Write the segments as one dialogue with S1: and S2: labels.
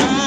S1: around.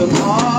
S1: some